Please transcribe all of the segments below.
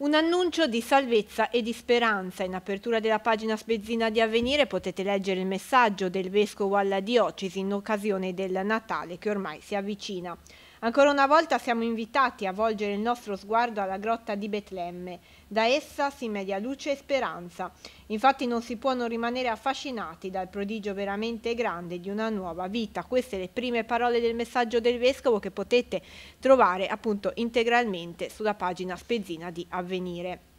Un annuncio di salvezza e di speranza. In apertura della pagina spezzina di Avvenire potete leggere il messaggio del vescovo alla diocesi in occasione del Natale che ormai si avvicina. Ancora una volta siamo invitati a volgere il nostro sguardo alla grotta di Betlemme. Da essa si media luce e speranza. Infatti non si può non rimanere affascinati dal prodigio veramente grande di una nuova vita. Queste le prime parole del messaggio del Vescovo che potete trovare appunto integralmente sulla pagina spezzina di Avvenire.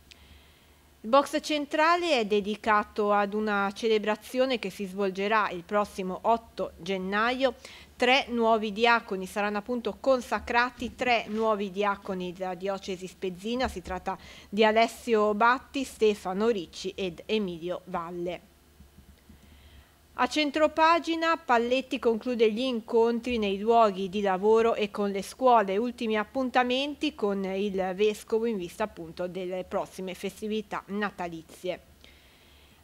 Il box centrale è dedicato ad una celebrazione che si svolgerà il prossimo 8 gennaio. Tre nuovi diaconi saranno appunto consacrati, tre nuovi diaconi della diocesi spezzina. Si tratta di Alessio Batti, Stefano Ricci ed Emilio Valle. A centropagina Palletti conclude gli incontri nei luoghi di lavoro e con le scuole, ultimi appuntamenti con il vescovo in vista appunto delle prossime festività natalizie.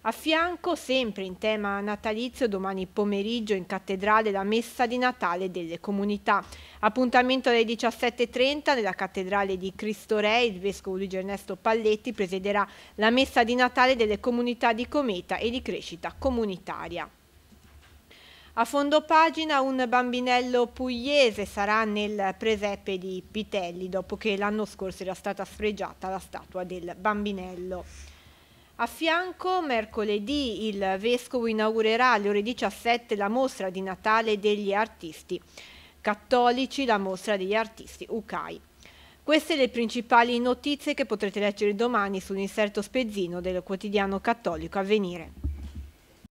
A fianco, sempre in tema natalizio, domani pomeriggio in cattedrale la messa di Natale delle comunità. Appuntamento alle 17.30 nella cattedrale di Cristo Re, il vescovo Luigi Ernesto Palletti presiederà la messa di Natale delle comunità di Cometa e di crescita comunitaria. A fondo pagina un bambinello pugliese sarà nel presepe di Pitelli dopo che l'anno scorso era stata sfregiata la statua del bambinello. A fianco, mercoledì, il vescovo inaugurerà alle ore 17 la mostra di Natale degli artisti cattolici, la mostra degli artisti UCAI. Queste le principali notizie che potrete leggere domani sull'inserto spezzino del quotidiano cattolico Avvenire.